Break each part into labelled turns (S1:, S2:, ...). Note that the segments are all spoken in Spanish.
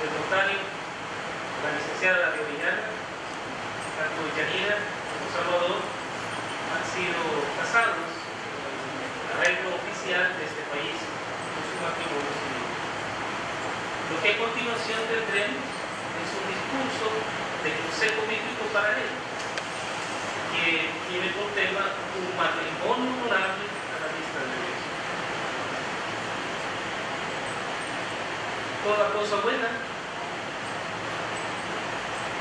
S1: el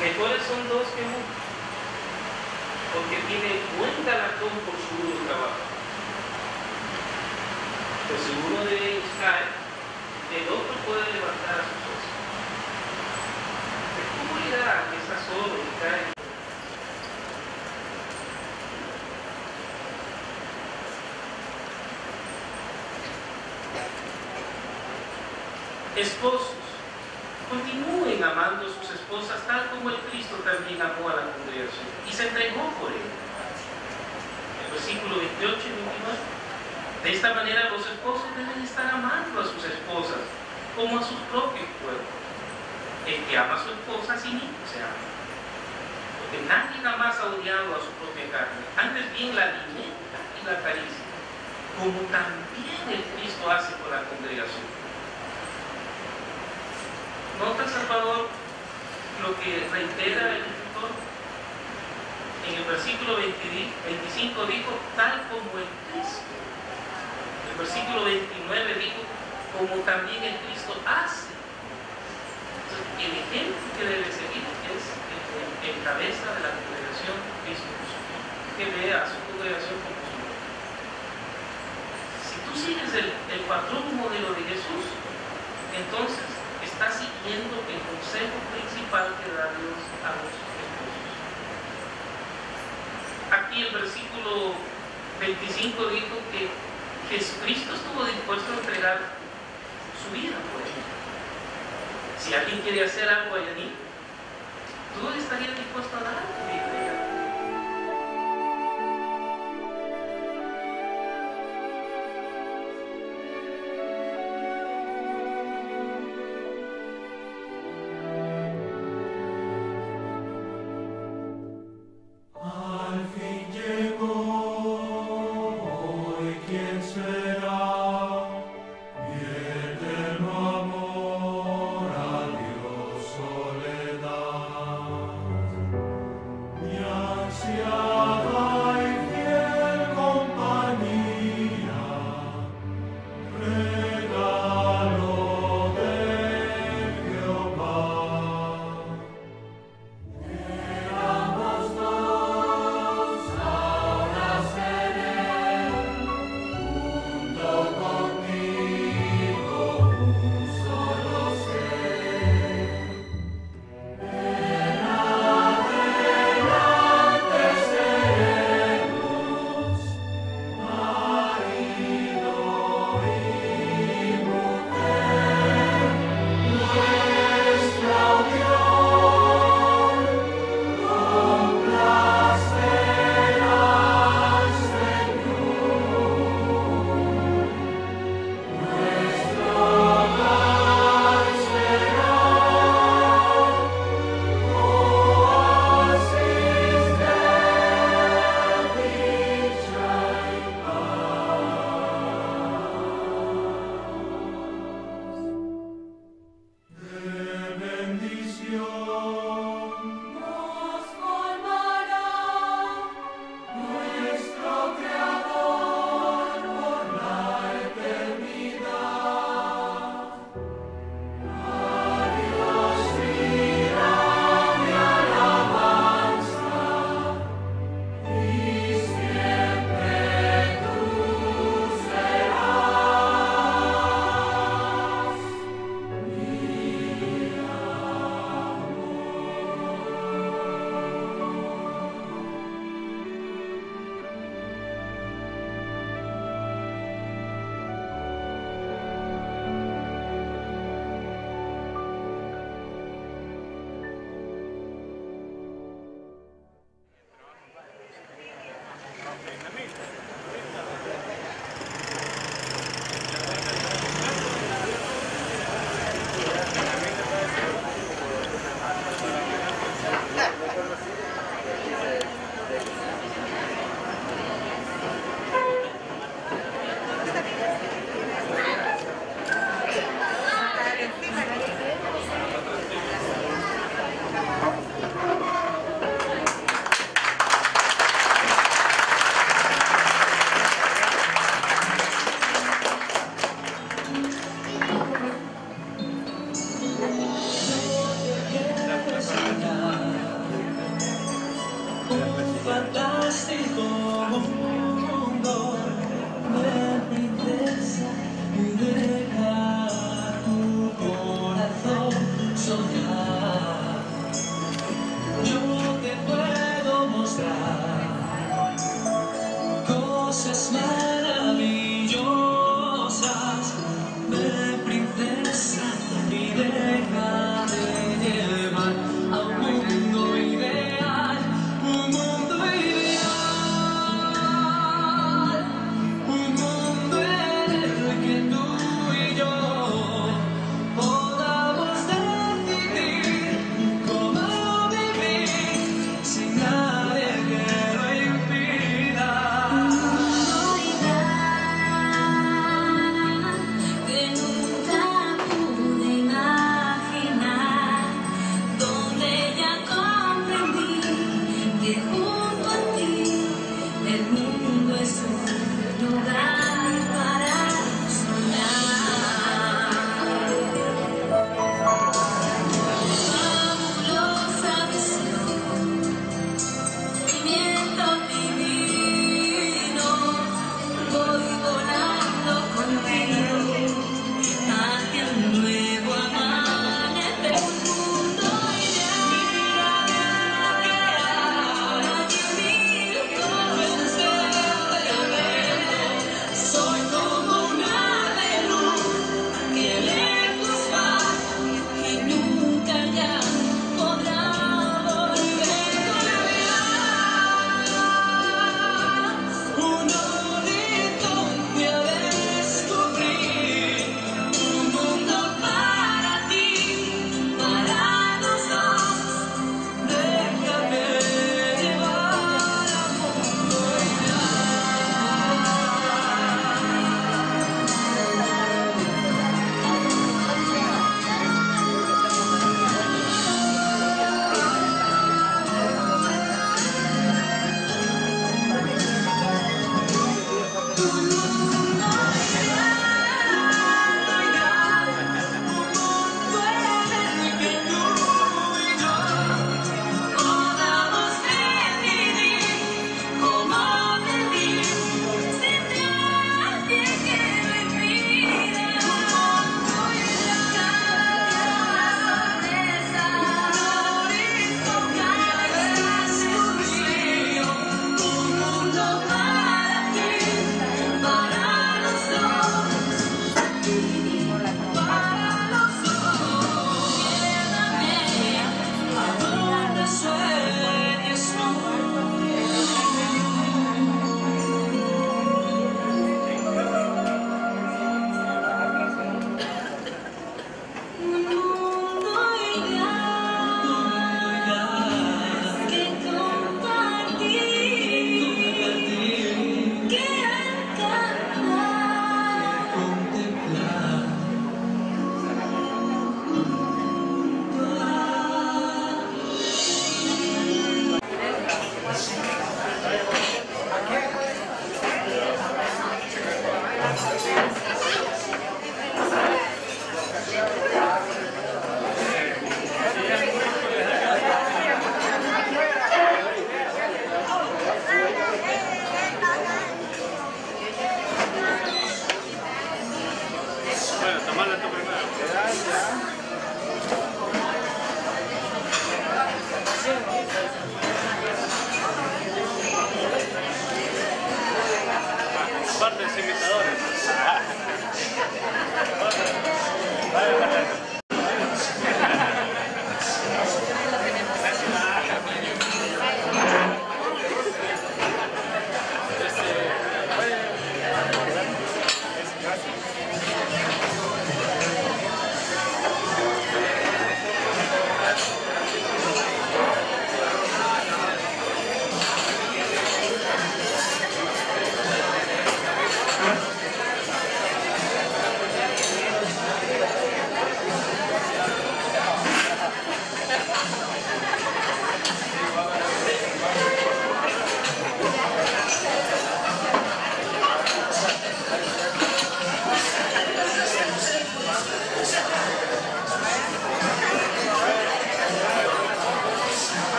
S2: Mejores son dos que uno, porque tiene buen galardón por su duro trabajo. Pues si uno de ellos cae, el otro puede levantar a su socio. ¿Cómo le da que está solo y cae? Esposos, continúen amando a sus esposas tal como el Cristo también amó a la congregación y se entregó por ella.
S1: el versículo 28 y 29. De esta manera los esposos deben estar amando a sus esposas como a sus propios cuerpos. El que ama a su esposa a sí mismo se ama. Porque nadie jamás ha odiado a su propia carne. Antes bien la alimenta y la acaricia, como también el Cristo hace con la congregación. Nota, Salvador, lo que reitera el escritor. En el versículo 25 dijo, tal como el Cristo. Versículo 29 dijo, como también el Cristo hace. Entonces, el ejemplo que debe seguir es el, cabeza de la congregación Cristo que vea a su congregación como su Si tú sigues el, el patrón modelo de Jesús, entonces está siguiendo el consejo principal que da Dios a los esposos. Aquí el versículo 25 dijo que Jesucristo estuvo dispuesto a entregar su vida por él. Si alguien quiere hacer algo allá, tú estarías dispuesto a dar tu vida.